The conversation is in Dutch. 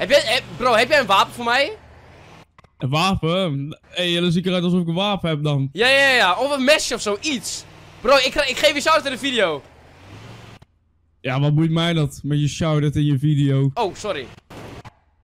Heb jij, bro, heb jij een wapen voor mij? Een wapen? Hé, hey, dan zie ik eruit alsof ik een wapen heb dan. Ja, ja, ja. Of een mesje of zo, iets. Bro, ik, ik geef je shout in de video. Ja, wat boeit mij dat met je shout in je video? Oh, sorry.